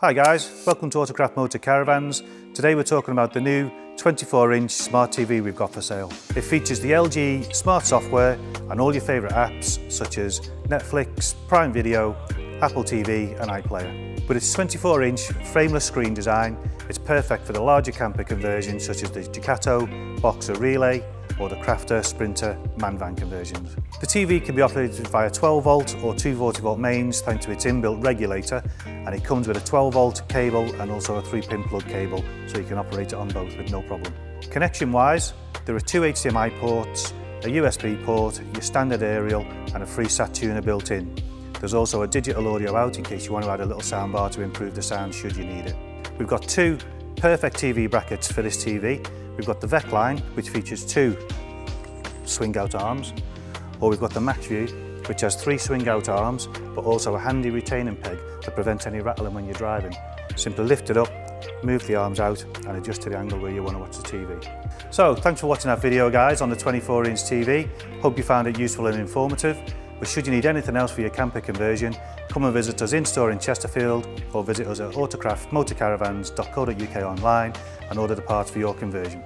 Hi guys, welcome to Autocraft Motor Caravans. Today we're talking about the new 24-inch smart TV we've got for sale. It features the LG smart software and all your favourite apps such as Netflix, Prime Video, Apple TV and iPlayer. With its 24-inch frameless screen design, it's perfect for the larger camper conversions such as the Ducato, Boxer Relay or the Crafter Sprinter man van conversions. The TV can be operated via 12 volt or 240 volt mains thanks to its inbuilt regulator and it comes with a 12 volt cable and also a 3 pin plug cable so you can operate it on both with no problem. Connection wise, there are two HDMI ports, a USB port, your standard aerial and a Freesat tuner built in. There's also a digital audio out in case you want to add a little soundbar to improve the sound should you need it. We've got two perfect TV brackets for this TV We've got the VEC line, which features two swing out arms, or we've got the Max View, which has three swing out arms, but also a handy retaining peg to prevent any rattling when you're driving. Simply lift it up, move the arms out and adjust to the angle where you want to watch the TV. So thanks for watching our video guys on the 24 inch TV. Hope you found it useful and informative. But should you need anything else for your camper conversion, come and visit us in-store in Chesterfield or visit us at autocraftmotorcaravans.co.uk online and order the parts for your conversion.